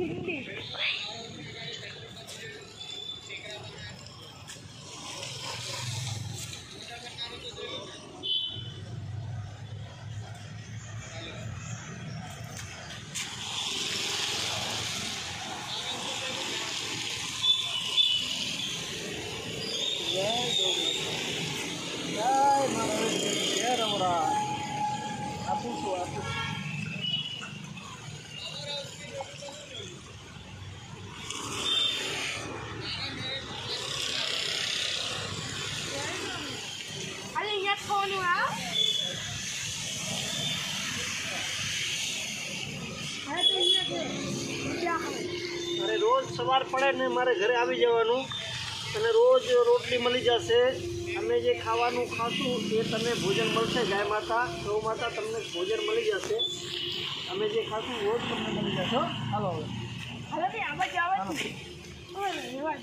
Ai, Ay, madre, quiero, bro. Apuso, apuso. અરે રોજ સવાર પડે ને મારે ઘરે આવી જવાનું અને રોજ રોટલી મળી જશે અમે જે ખાવાનું ખાશું એ તમે ભોજન મળશે ગાય માતા ગૌ માતા તમને ભોજન મળી જશે અમે જે ખાશું રોજ તમને મળી જશે હો? હાલો હવે હવે બી આવા જવા ઓય રેવા